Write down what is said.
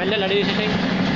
M L A लड़ी